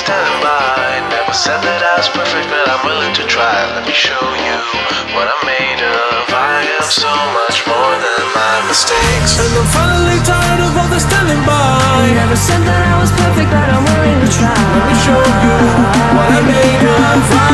stand by. Never said that I was perfect, but I'm willing to try. Let me show you what I'm made of. I am so much more than my mistakes. And I'm finally tired of all the standing by. Never said that I was perfect, but I'm willing to try. Let me show you what I'm made of.